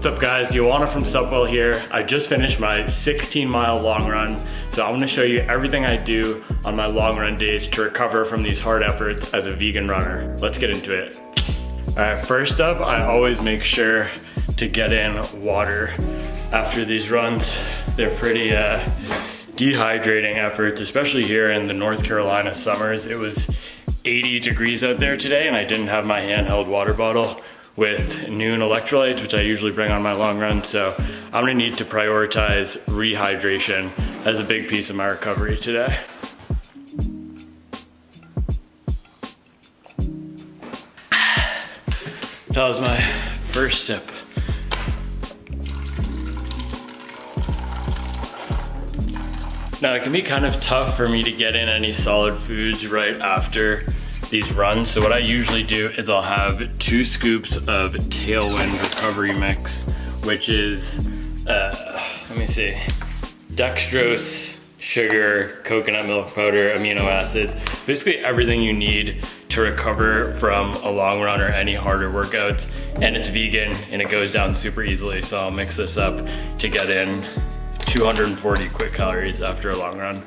What's up guys, Joanna from Supwell here. I just finished my 16 mile long run, so I'm gonna show you everything I do on my long run days to recover from these hard efforts as a vegan runner. Let's get into it. All right, first up, I always make sure to get in water after these runs. They're pretty uh, dehydrating efforts, especially here in the North Carolina summers. It was 80 degrees out there today and I didn't have my handheld water bottle with Nuun electrolytes, which I usually bring on my long run. So I'm gonna need to prioritize rehydration as a big piece of my recovery today. That was my first sip. Now it can be kind of tough for me to get in any solid foods right after these runs. So what I usually do is I'll have two scoops of Tailwind Recovery Mix, which is, uh, let me see, dextrose, sugar, coconut milk powder, amino acids, basically everything you need to recover from a long run or any harder workouts. And it's vegan and it goes down super easily. So I'll mix this up to get in 240 quick calories after a long run.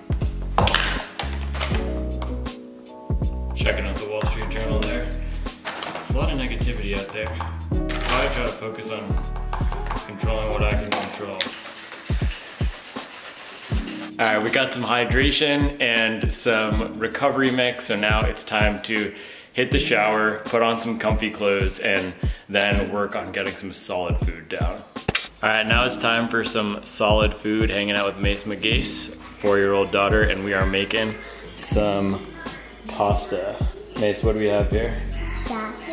A lot of negativity out there. I try to focus on controlling what I can control. All right, we got some hydration and some recovery mix, so now it's time to hit the shower, put on some comfy clothes, and then work on getting some solid food down. All right, now it's time for some solid food, hanging out with Mace McGase, four-year-old daughter, and we are making some pasta. Mace, what do we have here? Sausage.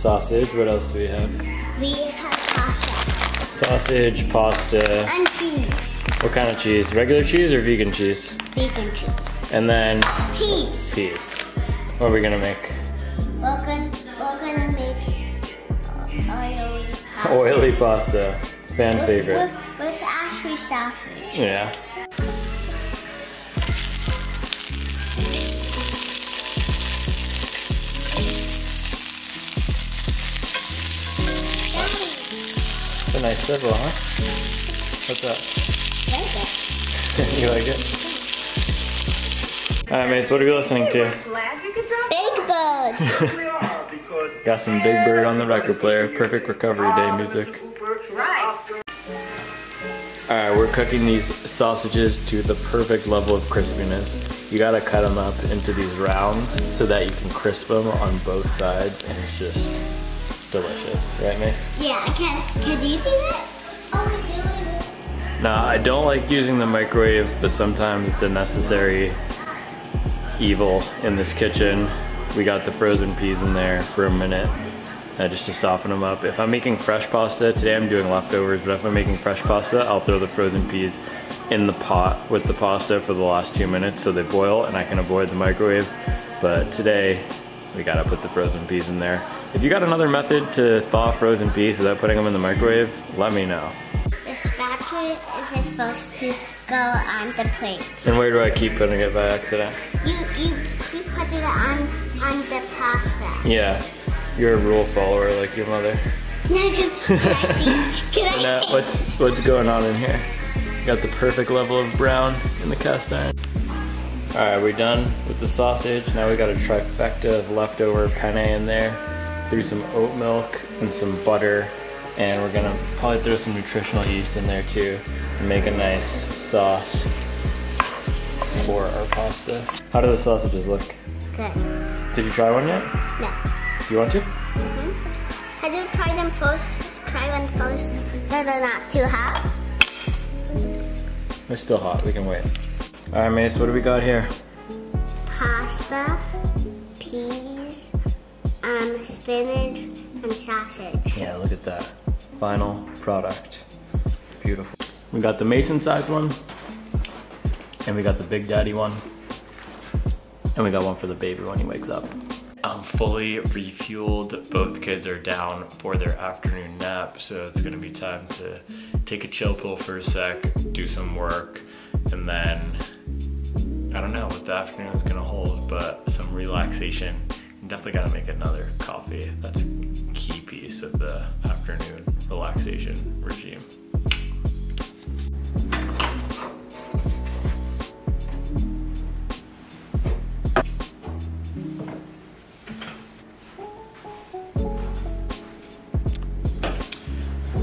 Sausage. What else do we have? We have pasta. Sausage, pasta. And cheese. What kind of cheese? Regular cheese or vegan cheese? Vegan cheese. And then Peas. peas. What are we gonna make? We're gonna, we're gonna make uh, oily pasta. Oily pasta. Fan with, favorite. With, with Ashley sausage. Yeah. It's a nice sizzle, huh? What's that? Daddy. you like it? All right, Mace, what are we listening to? Big Bird. Got some Big Bird on the record player. Perfect recovery day music. Alright, we're cooking these sausages to the perfect level of crispiness. You gotta cut them up into these rounds so that you can crisp them on both sides and it's just delicious. Right, Mace? Yeah, can, can you do that? Oh, Now, I don't like using the microwave, but sometimes it's a necessary evil in this kitchen. We got the frozen peas in there for a minute uh, just to soften them up. If I'm making fresh pasta, today I'm doing leftovers, but if I'm making fresh pasta, I'll throw the frozen peas in the pot with the pasta for the last two minutes so they boil and I can avoid the microwave. But today, we gotta put the frozen peas in there. If you got another method to thaw frozen peas without putting them in the microwave, let me know. The spatula is supposed to go on the plate. And where do I keep putting it by accident? You you keep putting it on on the pasta. Yeah, you're a rule follower like your mother. No, can, can I see? Can I Now, see? what's what's going on in here? Got the perfect level of brown in the cast iron. All right, we're done with the sausage. Now we got a trifecta of leftover penne in there. Threw some oat milk and some butter, and we're gonna probably throw some nutritional yeast in there too, and make a nice sauce for our pasta. How do the sausages look? Good. Did you try one yet? No. Do you want to? Mm-hmm. Can you try them first? Try one first so they're not too hot. They're still hot. We can wait. All right, Mace. What do we got here? Pasta, peas, um, spinach, and sausage. Yeah, look at that. Final product. Beautiful. We got the Mason size one, and we got the Big Daddy one, and we got one for the baby when he wakes up. I'm fully refueled. Both kids are down for their afternoon nap, so it's gonna be time to take a chill pill for a sec, do some work, and then I don't know what the afternoon is gonna hold, but some relaxation definitely gotta make another coffee. That's key piece of the afternoon relaxation regime.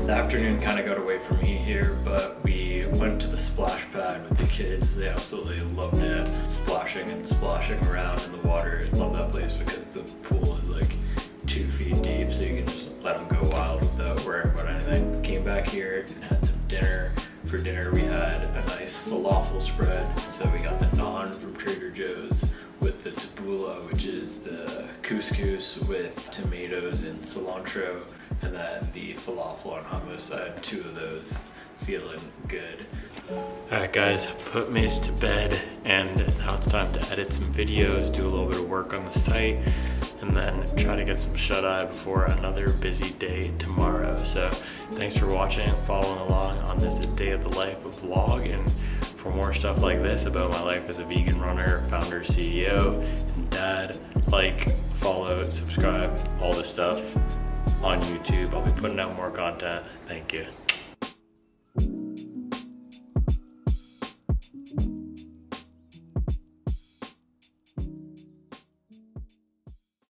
The afternoon kind of got away from me here, but we went to the splash pad with the kids. They absolutely loved it. Splashing and splashing around in the water. Love that place because For dinner, we had a nice falafel spread. So we got the naan from Trader Joe's with the tabbouleh, which is the couscous with tomatoes and cilantro, and then the falafel and hummus. I had two of those, feeling good. Alright guys, put Mace to bed and now it's time to edit some videos, do a little bit of work on the site, and then try to get some shut-eye before another busy day tomorrow. So thanks for watching and following along on this day of the life vlog and for more stuff like this about my life as a vegan runner, founder, CEO, and dad, like, follow, subscribe, all this stuff on YouTube. I'll be putting out more content. Thank you.